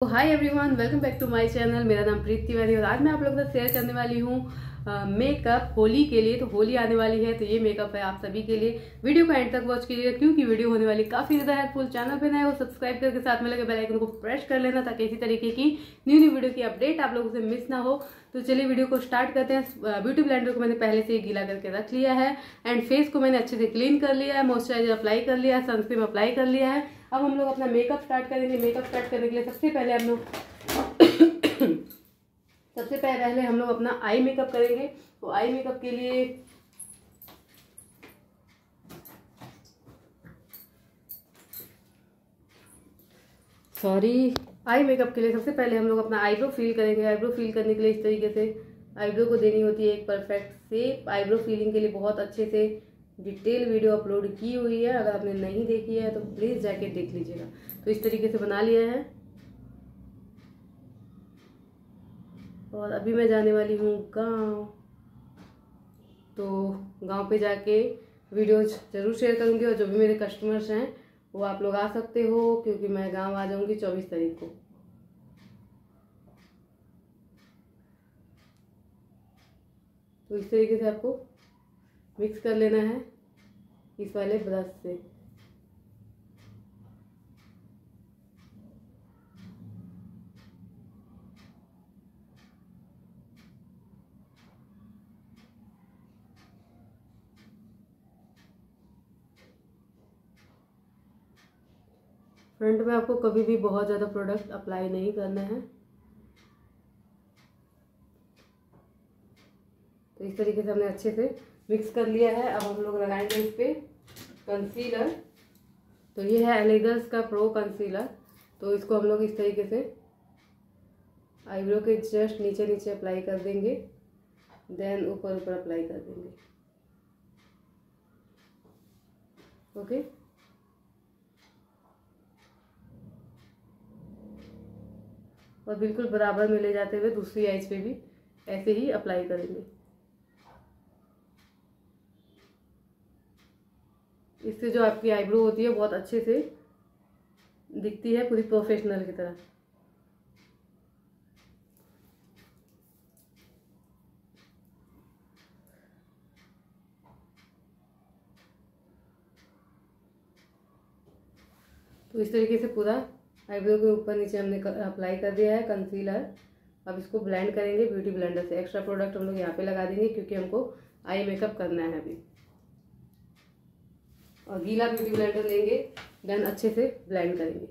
Hi everyone welcome back to my channel मेरा नाम प्रीति तिवारी और आज मैं आप लोगों के शेयर करने वाली हूँ मेकअप होली के लिए तो होली आने वाली है तो ये मेकअप है आप सभी के लिए। वीडियो को एंड तक वॉच कीजिएगा, क्योंकि वीडियो होने वाली काफ़ी ज़्यादा हेल्पफुल चैनल पे नए हो सब्सक्राइब करके साथ में लगे बेल आइकन को प्रेस कर लेना, ताकि इसी तरीके की न्यू न्यू वीडियो की अपडेट आप लोगों से मिस ना हो। तो चलिए वीडियो को स्टार्ट करते हैं। ब्यूटी ब्लेंडर को मैंने पहले से ही गीला करके रख लिया है एंड फेस को मैंने अच्छे से क्लीन कर लिया है मॉइस्चराइजर अप्लाई कर लिया है सनस्क्रीन अप्लाई कर लिया है। अब हम लोग अपना मेकअप स्टार्ट करेंगे। मेकअप स्टार्ट करने के लिए सबसे पहले हम लोग सबसे पहले हम लोग अपना आई मेकअप करेंगे। तो आई मेकअप के लिए सॉरी। आई मेकअप के लिए सबसे पहले हम लोग अपना आईब्रो फील करेंगे। आईब्रो फील करने के लिए इस तरीके से आईब्रो को देनी होती है एक परफेक्ट शेप। आईब्रो फीलिंग के लिए बहुत अच्छे से डिटेल वीडियो अपलोड की हुई है। अगर आपने नहीं देखी है तो प्लीज़ जाके देख लीजिएगा। तो इस तरीके से बना लिया है। और अभी मैं जाने वाली हूँ गाँव। तो गाँव पे जाके वीडियोज़ ज़रूर शेयर करूँगी और जो भी मेरे कस्टमर्स हैं, वो आप लोग आ सकते हो क्योंकि मैं गाँव आ जाऊँगी चौबीस तारीख को। तो इस तरीके से आपको मिक्स कर लेना है इस वाले ब्रश से। फ्रंट में आपको कभी भी बहुत ज़्यादा प्रोडक्ट अप्लाई नहीं करना है। तो इस तरीके से हमने अच्छे से मिक्स कर लिया है। अब हम लोग लगाएँगे इस पर कंसीलर तो ये है एलेगर्स का प्रो कंसीलर तो इसको हम लोग इस तरीके से आईब्रो के जस्ट नीचे नीचे अप्लाई कर देंगे। देन ऊपर ऊपर अप्लाई कर देंगे। Okay okay? और बिल्कुल बराबर में ले जाते हुए दूसरी आइज़ पे भी ऐसे ही अप्लाई करेंगे। इससे जो आपकी आईब्रो होती है, बहुत अच्छे से दिखती है पूरी प्रोफेशनल की तरह। तो इस तरीके से पूरा आईब्रो के ऊपर नीचे हमने अप्लाई कर दिया है कंसीलर अब इसको ब्लेंड करेंगे ब्यूटी ब्लेंडर से। एक्स्ट्रा प्रोडक्ट हम लोग यहाँ पे लगा देंगे क्योंकि हमको आई मेकअप करना है अभी। और गीला ब्यूटी ब्लेंडर लेंगे देन अच्छे से ब्लेंड करेंगे।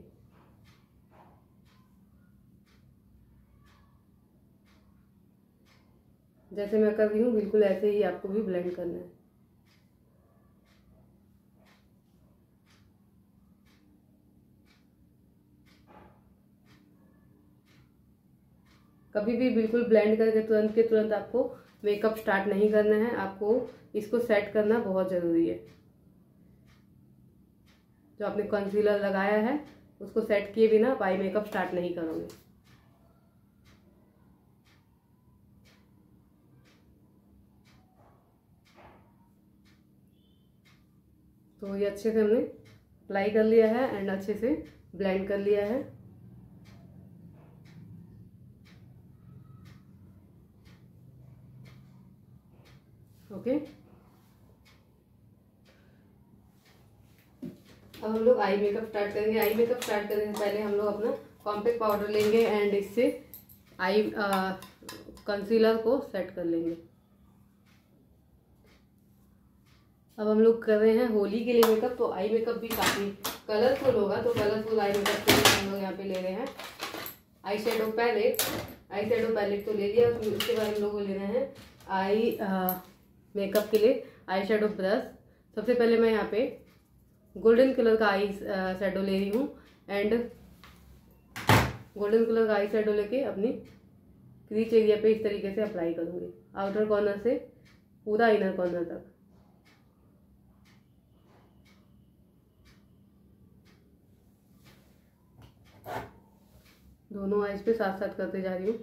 जैसे मैं कर रही हूँ, बिल्कुल ऐसे ही आपको भी ब्लेंड करना है। कभी भी बिल्कुल ब्लेंड करके तुरंत के तुरंत आपको मेकअप स्टार्ट नहीं करना है, आपको इसको सेट करना बहुत ज़रूरी है। जो आपने कंसीलर लगाया है, उसको सेट किए बिना आप आई मेकअप स्टार्ट नहीं करोगे। तो ये अच्छे से हमने अप्लाई कर लिया है एंड अच्छे से ब्लेंड कर लिया है। ओके अब हम लोग आई मेकअप स्टार्ट करेंगे। आई मेकअप स्टार्ट करने से पहले हम लोग अपना कॉम्पैक्ट पाउडर लेंगे एंड इससे आई कंसीलर को सेट कर लेंगे। अब हम लोग कर रहे हैं होली के लिए मेकअप तो आई मेकअप भी काफ़ी कलरफुल होगा तो कलरफुल आई मेकअप के लिए हम लोग यहाँ पे ले रहे हैं। Eye shadow palette eye shadow palette तो ले लिया, उसके बाद हम लोग को रहे हैं आई मेकअप के लिए आई शेडो ब्रश सबसे पहले मैं यहाँ पे गोल्डन कलर का आई शेडो ले रही हूँ एंड गोल्डन कलर का आई शेडो लेके अपनी क्रीच एरिया पे इस तरीके से अप्लाई करूँगी। आउटर कॉर्नर से पूरा इनर कॉर्नर तक। दोनों आइज़ पे साथ साथ करते जा रही हूँ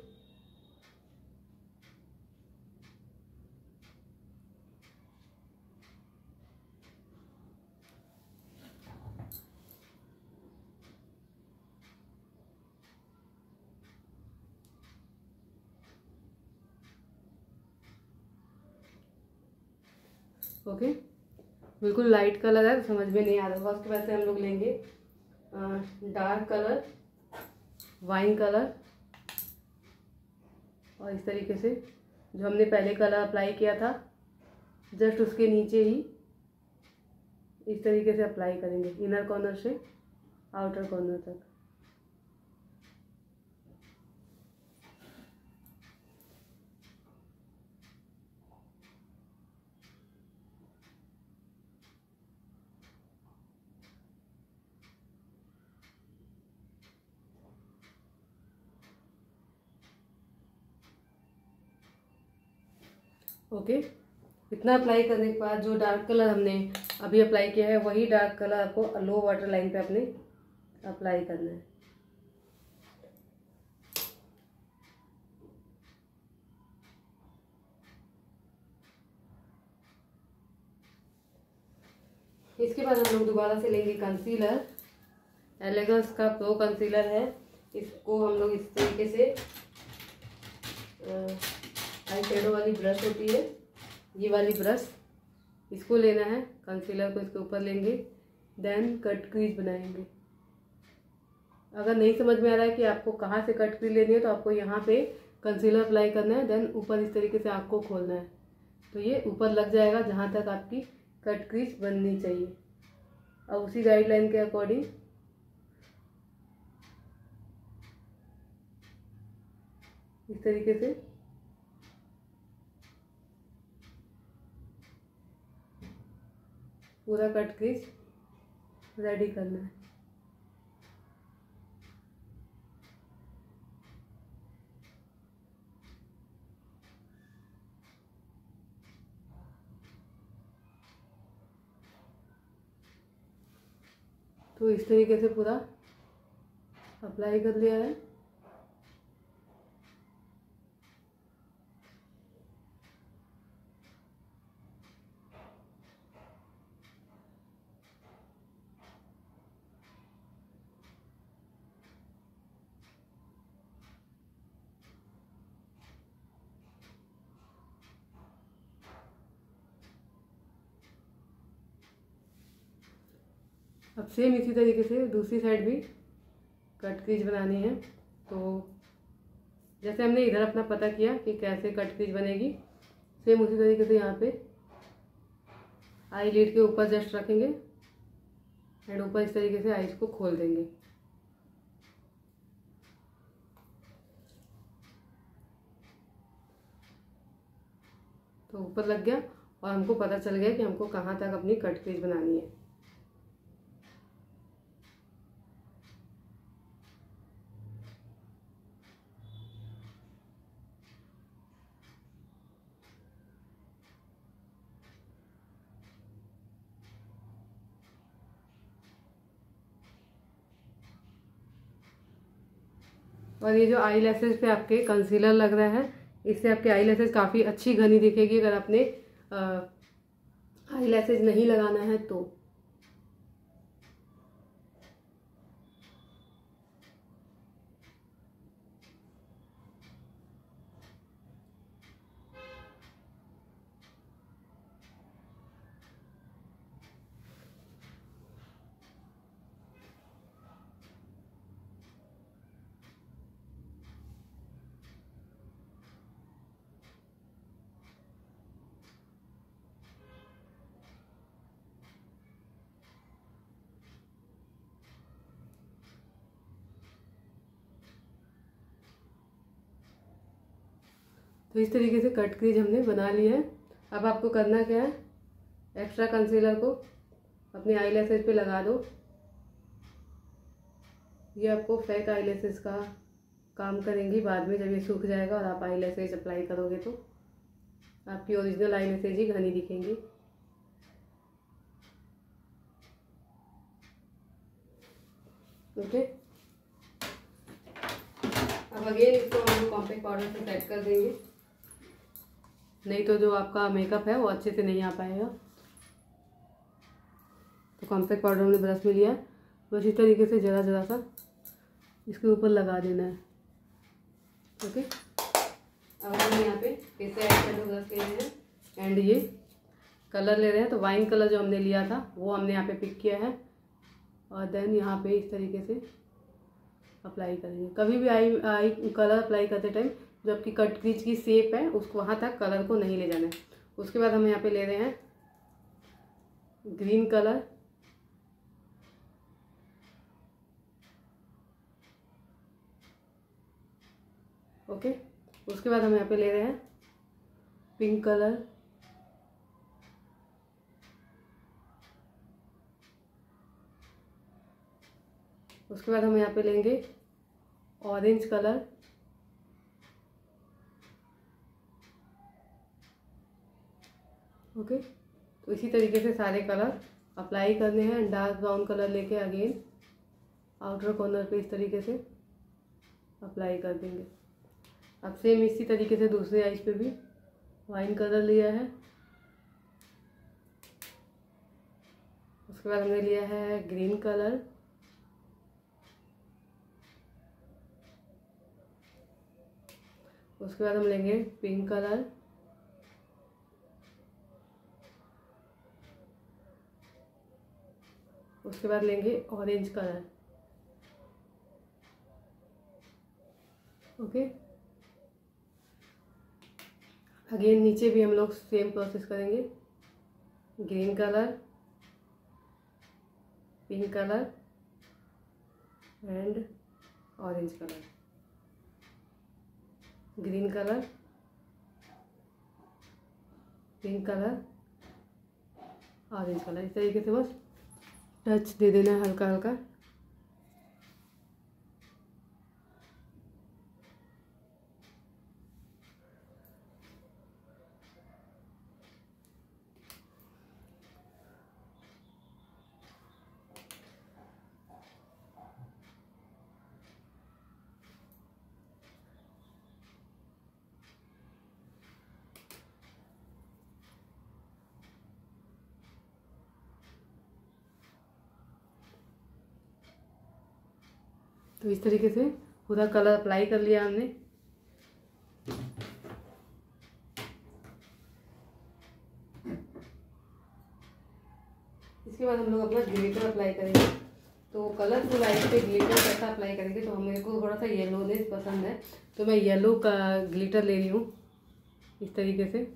ओके बिल्कुल लाइट कलर है तो समझ में नहीं आ रहा होगा। उसके बाद से हम लोग लेंगे डार्क कलर वाइन कलर और इस तरीके से जो हमने पहले कलर अप्लाई किया था जस्ट उसके नीचे ही इस तरीके से अप्लाई करेंगे इनर कॉर्नर से आउटर कॉर्नर तक। ओके इतना अप्लाई करने के बाद जो डार्क कलर हमने अभी अप्लाई किया है, वही डार्क कलर आपको लो वाटर लाइन पे अपने अप्लाई करना है। इसके बाद हम लोग दोबारा से लेंगे कंसीलर एलेगंस का प्रो कंसीलर है। इसको हम लोग इस तरीके से आई शेडो वाली ब्रश होती है। ये वाली ब्रश इसको लेना है। कंसीलर को इसके ऊपर लेंगे। देन कट क्रीज बनाएँगे। अगर नहीं समझ में आ रहा है कि आपको कहाँ से कट क्रीज लेनी है तो आपको यहाँ पे कंसीलर अप्लाई करना है। देन ऊपर इस तरीके से आपको खोलना है। तो ये ऊपर लग जाएगा जहाँ तक आपकी कट क्रीज बननी चाहिए। अब उसी गाइडलाइन के अकॉर्डिंग इस तरीके से पूरा कट क्रीज रेडी करना है। तो इस तरीके से पूरा अप्लाई कर लिया है। अब सेम इसी तरीके से दूसरी साइड भी कट क्रीज बनानी है। तो जैसे हमने इधर अपना पता किया कि कैसे कट क्रीज बनेगी सेम उसी तरीके से यहाँ पे आई लीड के ऊपर जस्ट रखेंगे एंड ऊपर इस तरीके से आईज को खोल देंगे। तो ऊपर लग गया और हमको पता चल गया कि हमको कहाँ तक अपनी कट क्रीज बनानी है। और ये जो आई लेसेज पे आपके कंसीलर लग रहा है, इससे आपके आई लेसेज काफ़ी अच्छी घनी दिखेगी। अगर आपने आई लेसेज नहीं लगाना है तो। तो इस तरीके से कट क्रीज हमने बना ली है। अब आपको करना क्या है? एक्स्ट्रा कंसीलर को अपने आई लेसेज पर लगा दो। ये आपको फेक आई लेसेज का काम करेंगी बाद में जब ये सूख जाएगा और आप आई लेसेज अप्लाई करोगे तो। आपकी ओरिजिनल आई लेसेज ही घनी दिखेंगी। ओके अब अगेन इसको हम कॉम्पैक्ट पाउडर से सेट कर देंगे। नहीं तो जो आपका मेकअप है वो अच्छे से नहीं आ पाएगा। तो कॉम्पैक्ट पाउडर हमने ब्रश में लिया बस इस तरीके से ज़रा ज़रा सा इसके ऊपर लगा देना है। ओके? अब हम यहाँ पे फिर से ऐड शेडो ब्रश ले रहे हैं एंड ये कलर ले रहे हैं तो वाइन कलर जो हमने लिया था, वो हमने यहाँ पे पिक किया है। और देन यहाँ पे इस तरीके से अप्लाई करेंगे। कभी भी आई आई कलर अप्लाई करते टाइम जो आपकी कट क्रीज की शेप है, उसको वहाँ तक कलर को नहीं ले जाना है। उसके बाद हम यहाँ पे ले रहे हैं ग्रीन कलर। ओके, उसके बाद हम यहाँ पे ले रहे हैं पिंक कलर। उसके बाद हम यहाँ पे लेंगे ऑरेंज कलर। ओके तो इसी तरीके से सारे कलर अप्लाई करने हैं. डार्क ब्राउन कलर लेके अगेन आउटर कॉर्नर पे इस तरीके से अप्लाई कर देंगे. अब सेम इसी तरीके से दूसरे आइज़ पे भी वाइन कलर लिया है. उसके बाद हमने लिया है ग्रीन कलर उसके बाद हम लेंगे पिंक कलर उसके बाद लेंगे ऑरेंज कलर ओके अगेन नीचे भी हम लोग सेम प्रोसेस करेंगे. Green colour pink colour and orange colour green colour pink colour orange colour इस तरीके से बस टच दे देना हल्का हल्का तो इस तरीके से पूरा कलर अप्लाई कर लिया हमने। इसके बाद हम लोग अपना ग्लिटर अप्लाई करेंगे। तो कलरफुल आइस पे ग्लिटर कैसा अप्लाई करेंगे तो मेरे को थोड़ा सा येलोनेस पसंद है। तो मैं येलो का ग्लिटर ले रही हूँ इस तरीके से।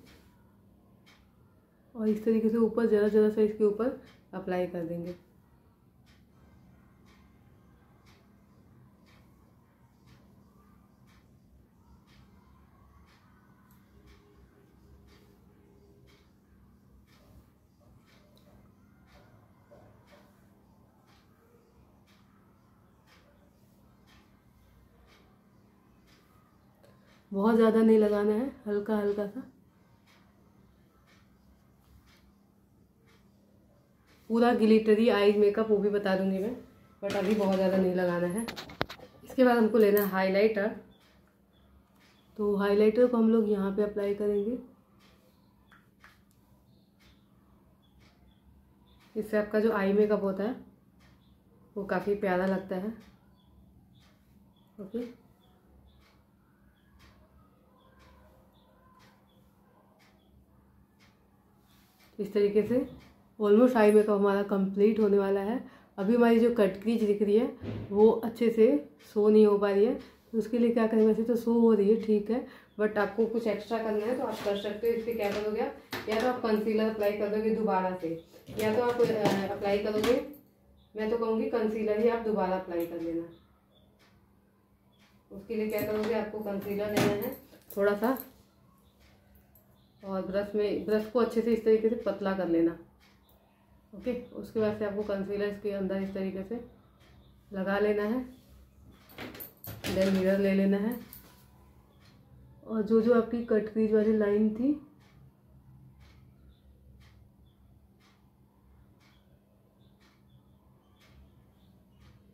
और इस तरीके से ऊपर ज़रा ज़रा सा इसके ऊपर अप्लाई कर देंगे। बहुत ज़्यादा नहीं लगाना है, हल्का हल्का सा। पूरा ग्लिटरी आईज मेकअप वो भी बता दूँगी मैं बट अभी बहुत ज़्यादा नहीं लगाना है। इसके बाद हमको लेना है हाइलाइटर तो हाइलाइटर को हम लोग यहाँ पे अप्लाई करेंगे। इससे आपका जो आई मेकअप होता है, वो काफ़ी प्यारा लगता है। ओके इस तरीके से ऑलमोस्ट आई मेकअप हमारा कंप्लीट होने वाला है। अभी हमारी जो कट क्रीज दिख रही है, वो अच्छे से सो नहीं हो पा रही है। तो उसके लिए क्या करें, वैसे तो सो हो रही है, ठीक है। बट आपको कुछ एक्स्ट्रा करना है तो आप कर सकते हो। इससे क्या करोगे या तो आप कंसीलर अप्लाई कर दोगे दोबारा से। या तो आप अप्लाई करोगे। मैं तो कहूँगी कंसीलर ही आप दोबारा अप्लाई कर लेना। उसके लिए क्या करोगे? आपको कंसीलर लेना है। थोड़ा सा और ब्रश में, ब्रश को अच्छे से इस तरीके से पतला कर लेना। ओके? उसके बाद से आपको कंसीलर इसके अंदर इस तरीके से लगा लेना है। देन मिरर ले लेना है। और जो जो आपकी कट क्रीज वाली लाइन थी,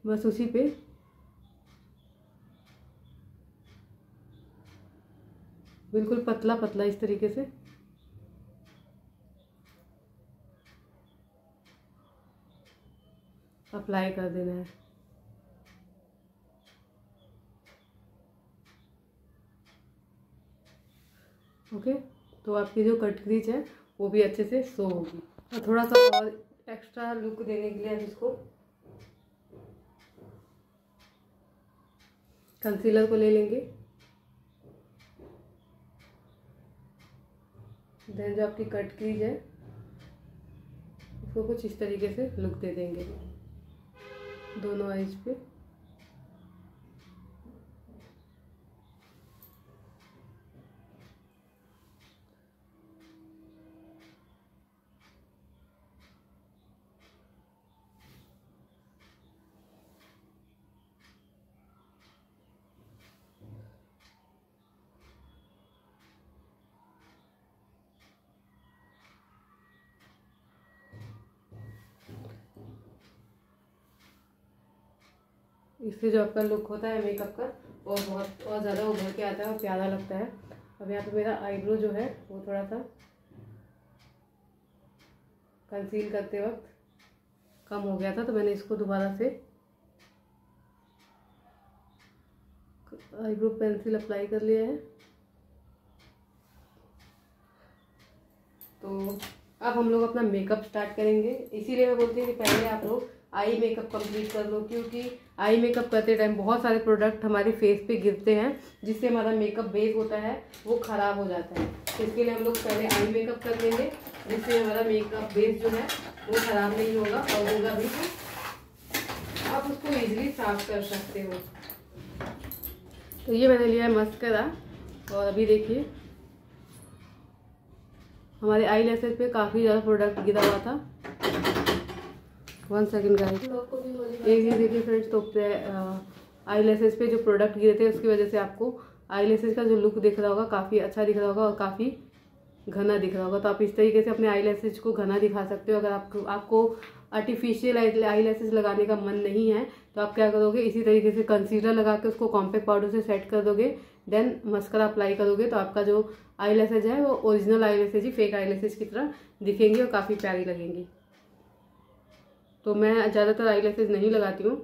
बस उसी पे बिल्कुल पतला पतला इस तरीके से। अप्लाई कर देना है। ओके? तो आपकी जो कट क्रीज है, वो भी अच्छे से शो होगी। और थोड़ा सा और एक्स्ट्रा लुक देने के लिए अब इसको कंसीलर को ले लेंगे। देन जो आपकी कट क्रीज है, उसको कुछ इस तरीके से लुक दे देंगे। दोनों आइज़ पे। इससे जो आपका लुक होता है मेकअप का, वो बहुत और ज़्यादा उभर के आता है और प्यारा लगता है। अब यहाँ पे मेरा आईब्रो जो है, वो थोड़ा सा कंसील करते वक्त कम हो गया था तो मैंने इसको दोबारा से आईब्रो पेंसिल अप्लाई कर लिया है। तो अब हम लोग अपना मेकअप स्टार्ट करेंगे। इसीलिए मैं बोलती हूँ कि पहले आप लोग आई मेकअप कंप्लीट कर लो, क्योंकि आई मेकअप करते टाइम बहुत सारे प्रोडक्ट हमारे फेस पे गिरते हैं, जिससे हमारा मेकअप बेस होता है, वो ख़राब हो जाता है। तो इसके लिए हम लोग पहले आई मेकअप कर लेंगे, जिससे हमारा मेकअप बेस जो है, वो ख़राब नहीं होगा और होगा भी आप उसको ईजिली साफ़ कर सकते हो। तो ये मैंने लिया है मस्करा और अभी देखिए, हमारे आई लेसेस पे काफ़ी ज़्यादा प्रोडक्ट गिरा हुआ था। वन सेकेंड गाइस एक चीज़ देखिए फ्रेंड्स तो आई लेसेस पे जो प्रोडक्ट गिरे थे, उसकी वजह से आपको आई लेसेस का जो लुक दिख रहा होगा, काफ़ी अच्छा दिख रहा होगा और काफ़ी घना दिख रहा होगा। तो आप इस तरीके से अपने आई लेसेस को घना दिखा सकते हो। अगर आपको आपको आर्टिफिशियल आई लेसेस लगाने का मन नहीं है तो आप क्या करोगे, इसी तरीके से कंसीलर लगा के उसको कॉम्पैक्ट पाउडर से सेट कर दोगे देन मस्करा अप्लाई करोगे तो आपका जो आई लेसेज है, वो ओरिजिनल आई लेसेज ही फेक आई लेसेज की तरह दिखेंगी और काफ़ी प्यारी लगेंगी। तो मैं ज़्यादातर आई नहीं लगाती हूँ।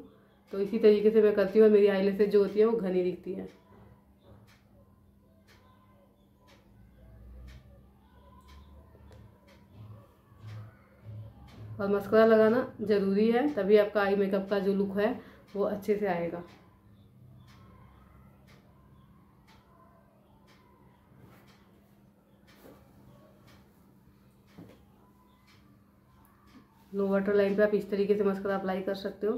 तो इसी तरीके से मैं करती हूँ और मेरी आई जो होती है वो घनी दिखती है। और मस्करा लगाना ज़रूरी है, तभी आपका आई मेकअप का जो लुक है, वो अच्छे से आएगा। लो वाटर लाइन पे आप इस तरीके से मस्करा अप्लाई कर सकते हो।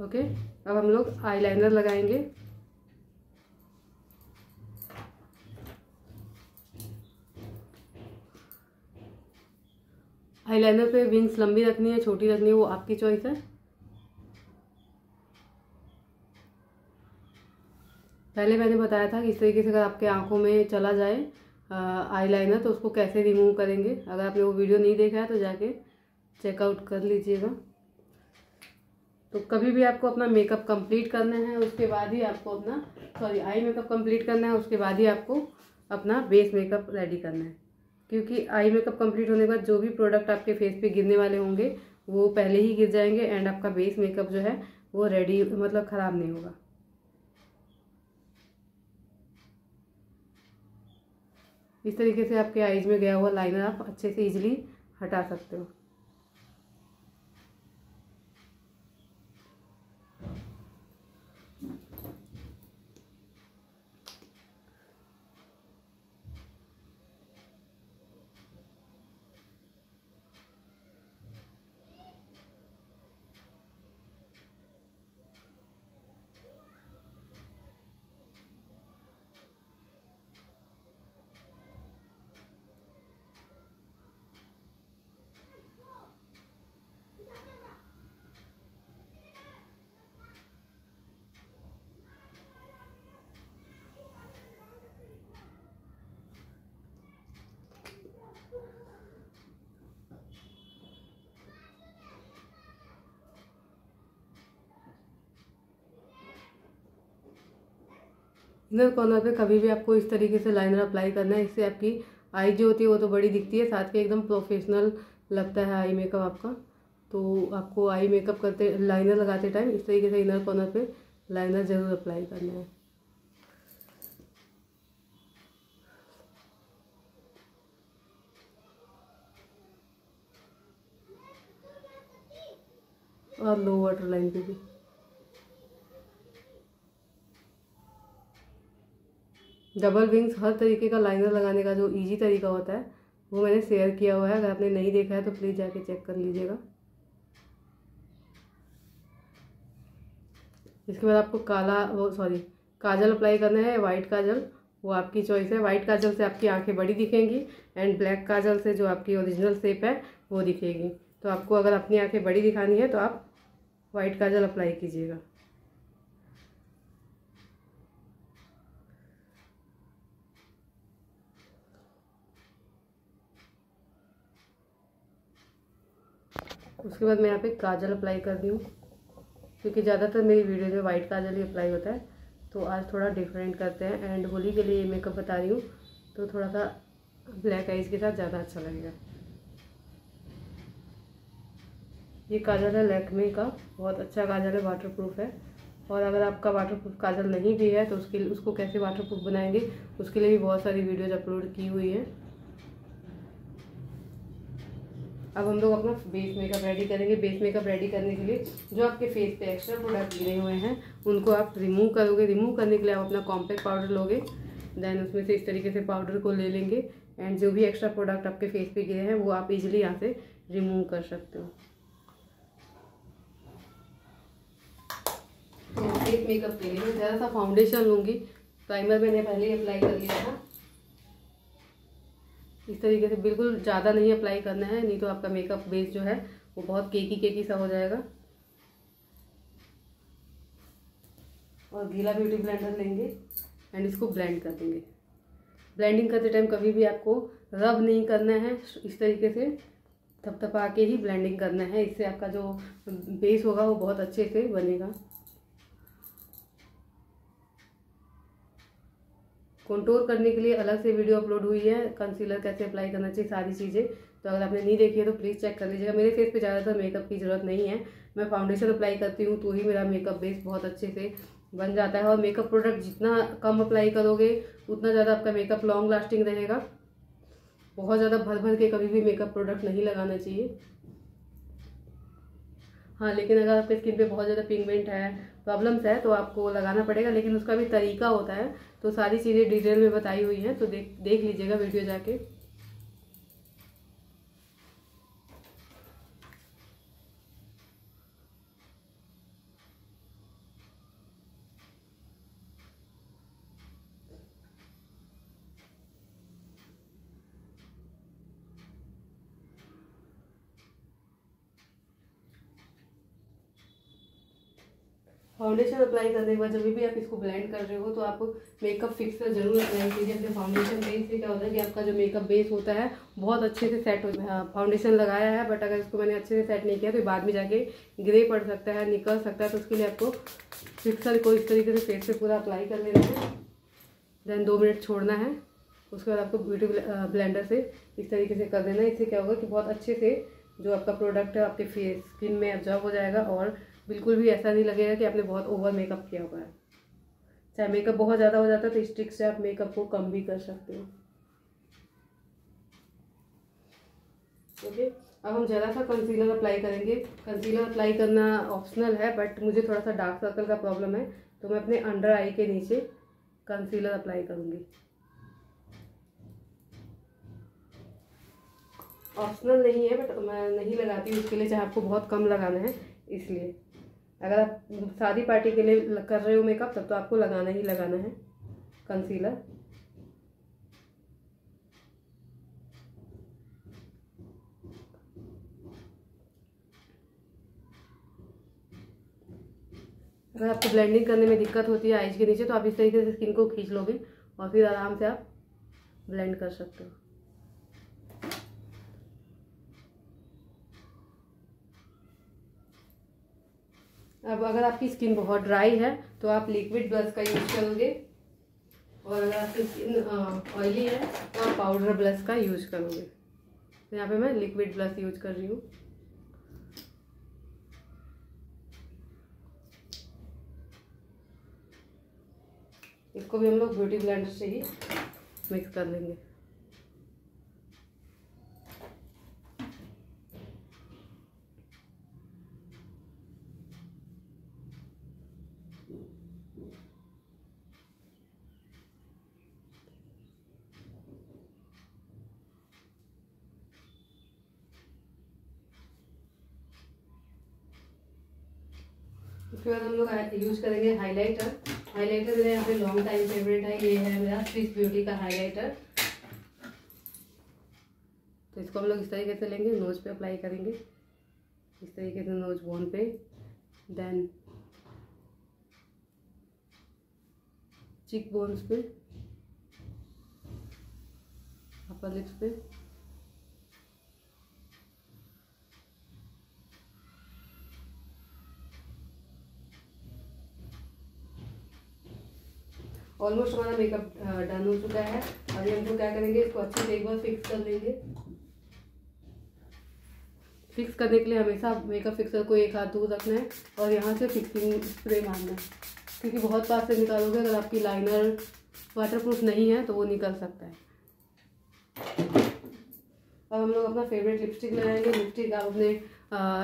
ओके okay, अब हम लोग आईलाइनर लगाएँगे। आईलाइनर पे विंग्स लंबी रखनी है, छोटी रखनी है, वो आपकी चॉइस है। पहले मैंने बताया था कि इस तरीके से अगर आपके आँखों में चला जाए आईलाइनर तो उसको कैसे रिमूव करेंगे? अगर आपने वो वीडियो नहीं देखा है तो जाके चेकआउट कर लीजिएगा। तो कभी भी आपको अपना मेकअप कंप्लीट करना है, उसके बाद ही आपको अपना सॉरी आई मेकअप कंप्लीट करना है, उसके बाद ही आपको अपना बेस मेकअप रेडी करना है। क्योंकि आई मेकअप कंप्लीट होने के बाद जो भी प्रोडक्ट आपके फेस पे गिरने वाले होंगे, वो पहले ही गिर जाएँगे एंड आपका बेस मेकअप जो है, वो रेडी मतलब ख़राब नहीं होगा। इस तरीके से आपके आईज में गया हुआ लाइनर आप अच्छे से इजीली हटा सकते हो। इनर कॉर्नर पे कभी भी आपको इस तरीके से लाइनर अप्लाई करना है, इससे आपकी आई जो होती है वो तो बड़ी दिखती है, साथ के एकदम प्रोफेशनल लगता है आई मेकअप आपका। तो आपको आई मेकअप करते, लाइनर लगाते टाइम इस तरीके से इनर कॉर्नर पे लाइनर ज़रूर अप्लाई करना है। और लो वाटर लाइन पे भी। डबल विंग्स हर तरीके का लाइनर लगाने का जो इजी तरीका होता है, वो मैंने शेयर किया हुआ है। अगर आपने नहीं देखा है तो प्लीज़ जाके चेक कर लीजिएगा। इसके बाद आपको काला, वो सॉरी काजल अप्लाई करना है वाइट काजल। वो आपकी चॉइस है। वाइट काजल से आपकी आँखें बड़ी दिखेंगी एंड ब्लैक काजल से जो आपकी ओरिजिनल शेप है, वो दिखेगी। तो आपको अगर अपनी आँखें बड़ी दिखानी है तो आप वाइट काजल अप्लाई कीजिएगा। उसके बाद मैं यहाँ पे काजल अप्लाई कर दी हूँ, क्योंकि ज़्यादातर मेरी वीडियो में वाइट काजल ही अप्लाई होता है। तो आज थोड़ा डिफरेंट करते हैं एंड होली के लिए मेकअप बता रही हूँ तो थोड़ा सा ब्लैक आइज़ के साथ ज़्यादा अच्छा लगेगा। ये काजल है लैक्मे का, बहुत अच्छा काजल है वाटर प्रूफ है। और अगर आपका वाटर प्रूफ काजल नहीं भी है तो उसके उसको कैसे वाटर प्रूफ बनाएँगे, उसके लिए भी बहुत सारी वीडियोज़ अपलोड की हुई हैं। अब हम लोग अपना बेस मेकअप रेडी करेंगे। बेस मेकअप रेडी करने के लिए जो आपके फेस पे एक्स्ट्रा प्रोडक्ट गिरे हुए हैं, उनको आप रिमूव करोगे। रिमूव करने के लिए आप अपना कॉम्पैक्ट पाउडर लोगे। देन उसमें से इस तरीके से पाउडर को ले लेंगे। एंड जो भी एक्स्ट्रा प्रोडक्ट आपके फेस पे गिरे हैं, वो आप इजीली यहाँ से रिमूव कर सकते हो। फेस मेकअप के लिए। मैं ज़्यादा सा फाउंडेशन लूँगी। प्राइमर मैंने पहले ही अप्लाई कर लिया था। इस तरीके से बिल्कुल ज़्यादा नहीं अप्लाई करना है, नहीं तो आपका मेकअप बेस जो है, वो बहुत केकी केकी सा हो जाएगा। और गीला ब्यूटी ब्लेंडर लेंगे एंड इसको ब्लेंड कर देंगे। ब्लेंडिंग करते टाइम कभी भी आपको रब नहीं करना है, इस तरीके से थपथपा के ही ब्लेंडिंग करना है, इससे आपका जो बेस होगा, वो बहुत अच्छे से बनेगा। कंटूर करने के लिए अलग से वीडियो अपलोड हुई है। कंसीलर कैसे अप्लाई करना चाहिए, सारी चीज़ें। तो अगर आपने नहीं देखी है तो प्लीज़ चेक कर लीजिएगा। मेरे फेस पे ज़्यादातर मेकअप की ज़रूरत नहीं है। मैं फाउंडेशन अप्लाई करती हूँ तो ही मेरा मेकअप बेस बहुत अच्छे से बन जाता है। और मेकअप प्रोडक्ट जितना कम अप्लाई करोगे, उतना ज़्यादा आपका मेकअप लॉन्ग लास्टिंग रहेगा। बहुत ज़्यादा भर भर के कभी भी मेकअप प्रोडक्ट नहीं लगाना चाहिए। हाँ लेकिन अगर आपके स्किन पे बहुत ज़्यादा पिगमेंट है प्रॉब्लम्स है तो आपको लगाना पड़ेगा, लेकिन उसका भी तरीका होता है तो सारी चीज़ें डिटेल में बताई हुई हैं तो देख देख लीजिएगा वीडियो जाके। फाउंडेशन अप्लाई करने के बाद जब भी आप इसको ब्लेंड कर रहे हो तो आप मेकअप फिक्सर ज़रूर अप्लाई कीजिए। अपने फाउंडेशन बेस से क्या होता है कि आपका जो मेकअप बेस होता है, बहुत अच्छे से सेट हो फाउंडेशन लगाया है बट अगर इसको मैंने अच्छे से सेट नहीं किया तो बाद में जाके ग्रे पड़ सकता है, निकल सकता है तो उसके लिए आपको फिक्सर को इस तरीके से फेस पे पूरा अप्लाई कर लेना है। देन दो मिनट छोड़ना है। उसके बाद आपको ब्यूटी ब्लेंडर से इस तरीके से कर देना है। इससे क्या होगा कि बहुत अच्छे से जो आपका प्रोडक्ट है, आपके फेस स्किन में एब्जॉर्व हो जाएगा और बिल्कुल भी ऐसा नहीं लगेगा कि आपने बहुत ओवर मेकअप किया हुआ है। चाहे मेकअप बहुत ज़्यादा हो जाता है तो स्टिक से आप मेकअप को कम भी कर सकते हो। ओके अब हम ज़रा सा कंसीलर अप्लाई करेंगे। कंसीलर अप्लाई करना ऑप्शनल है बट मुझे थोड़ा सा डार्क सर्कल का प्रॉब्लम है तो मैं अपने अंडर आई के नीचे कंसीलर अप्लाई करूँगी। ऑप्शनल नहीं है बट मैं नहीं लगाती उसके लिए, चाहे आपको बहुत कम लगाना है, इसलिए। अगर आप शादी पार्टी के लिए कर रहे हो मेकअप तब तो आपको लगाना ही लगाना है कंसीलर अगर आपको ब्लेंडिंग करने में दिक्कत होती है आइज़ के नीचे तो आप इस तरीके से स्किन को खींच लोगे और फिर आराम से आप ब्लेंड कर सकते हो। अब अगर आपकी स्किन बहुत ड्राई है तो आप लिक्विड ब्लश का यूज़ करोगे। और अगर आपकी स्किन ऑयली है तो आप पाउडर ब्लश का यूज़ करोगे। तो यहाँ पे मैं लिक्विड ब्लश यूज़ कर रही हूँ। इसको भी हम लोग ब्यूटी ब्लेंडर से ही मिक्स कर लेंगे। उसके बाद हम लोग यूज़ करेंगे हाइलाइटर हाइलाइटर मेरा यहाँ पे लॉन्ग टाइम फेवरेट है, ये है मेरा स्विस ब्यूटी का हाइलाइटर तो इसको हम लोग इस तरीके से लेंगे नोज़ पे अप्लाई करेंगे. इस तरीके से नोज़ बोन पे. देन चिक बोन्स पे अपर लिप्स पे. ऑलमोस्ट हमारा मेकअप डन हो चुका है। अभी हम लोग क्या करेंगे, इसको अच्छे से एक बार फिक्स कर लेंगे। फिक्स करने के लिए हमेशा मेकअप फिक्सर को एक हाथ दूर रखना है और यहाँ से फिक्सिंग स्प्रे मारना है। क्योंकि बहुत पास से निकालोगे, अगर आपकी लाइनर वाटरप्रूफ नहीं है तो वो निकल सकता है। अब हम लोग अपना फेवरेट लिपस्टिक लगाएँगे। लिपस्टिक आप अपने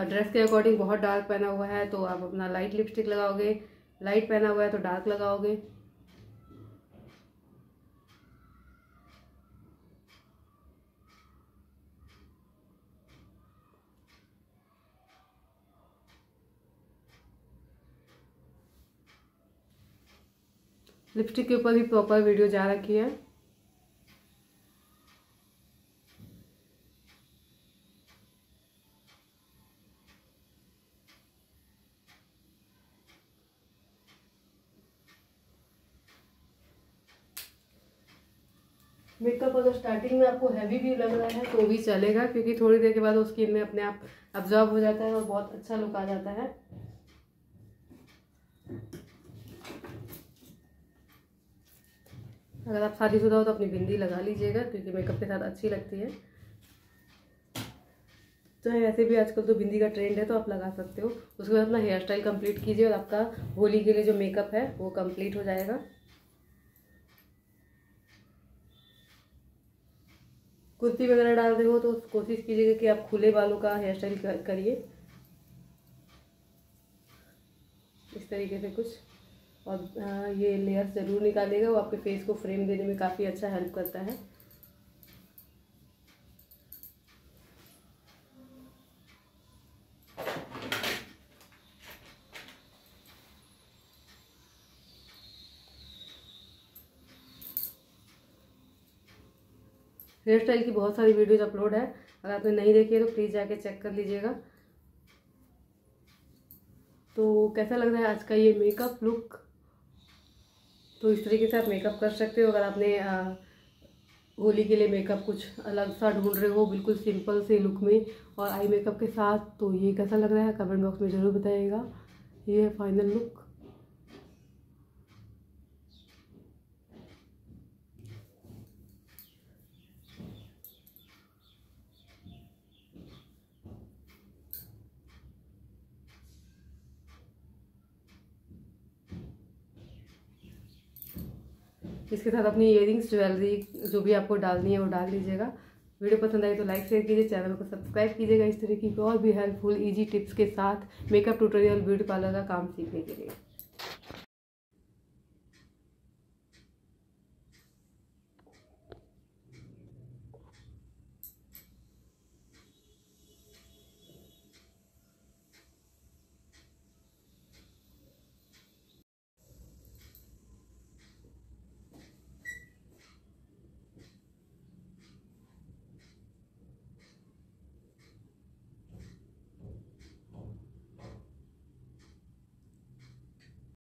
ड्रेस के अकॉर्डिंग बहुत डार्क पहना हुआ है तो आप अपना लाइट लिपस्टिक लगाओगे। लाइट पहना हुआ है तो डार्क लगाओगे। लिपस्टिक के ऊपर भी प्रॉपर वीडियो जा रखी है। मेकअप अगर स्टार्टिंग में आपको हैवी भी लग रहा है तो भी चलेगा, क्योंकि थोड़ी देर के बाद वो स्किन में अपने आप अब्जॉर्ब हो जाता है और बहुत अच्छा लुक आ जाता है। अगर आप शादीशुदा हो तो अपनी बिंदी लगा लीजिएगा, क्योंकि मेकअप के साथ अच्छी लगती है। तो ऐसे भी आजकल तो बिंदी का ट्रेंड है तो आप लगा सकते हो। उसके बाद अपना हेयर स्टाइल कंप्लीट कीजिए और आपका होली के लिए जो मेकअप है, वो कंप्लीट हो जाएगा। कुर्ती वगैरह डाल रहे हो तो कोशिश कीजिएगा कि आप खुले बालों का हेयर स्टाइल करिए। इस तरीके से कुछ। और ये लेयर ज़रूर निकालेगा वो आपके फेस को फ्रेम देने में काफ़ी अच्छा हेल्प करता है। हेयर स्टाइल की बहुत सारी वीडियोज़ अपलोड है। अगर आपने नहीं देखी है तो प्लीज़ जाके चेक कर लीजिएगा। तो कैसा लग रहा है आज का ये मेकअप लुक तो इस तरीके से आप मेकअप कर सकते हो। अगर आपने होली के लिए मेकअप कुछ अलग सा ढूंढ रहे हो बिल्कुल सिंपल से लुक में और आई मेकअप के साथ तो ये कैसा लग रहा है? कमेंट बॉक्स में ज़रूर बताइएगा। ये है फाइनल लुक इसके साथ अपनी ईयरिंग्स ज्वेलरी जो भी आपको डालनी है वो डाल लीजिएगा। वीडियो पसंद आई तो लाइक शेयर कीजिए चैनल को सब्सक्राइब कीजिएगा। इस तरीके की और भी हेल्पफुल इजी टिप्स के साथ मेकअप ट्यूटोरियल ब्यूटी पार्लर का काम सीखने के लिए।